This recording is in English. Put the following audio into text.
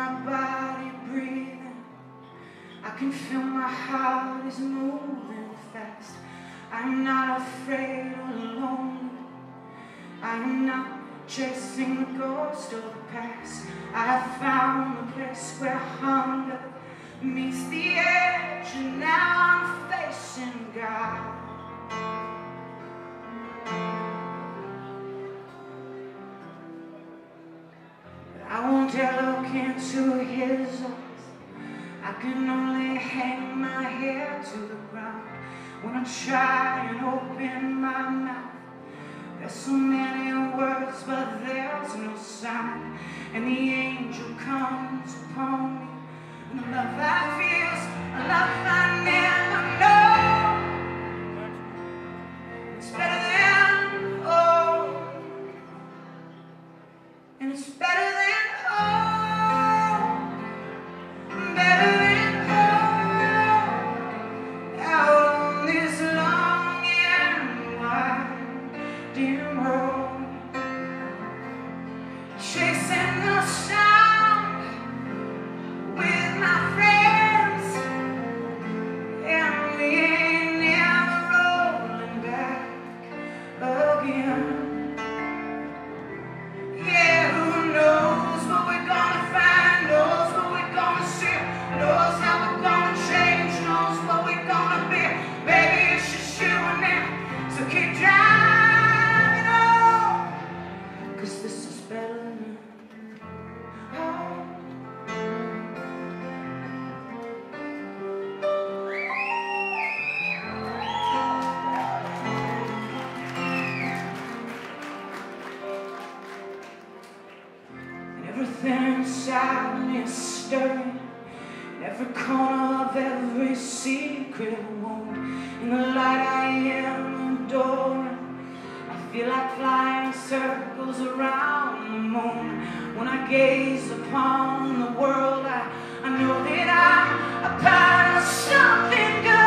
my body breathing. I can feel my heart is moving fast. I'm not afraid or alone. I'm not chasing the ghost of the past. I have found the place where hunger meets the edge, and now I'm facing God. Into his eyes. I can only hang my head to the ground when I try and open my mouth. There's so many words, but there's no sound. And the angel comes upon me. And the love I feel, a love I never and winding Something inside me is stirring. In every corner of every secret wound. In the light I am adoring. I feel like flying circles around the moon. When I gaze upon the world, I, I know that I'm a part of something good.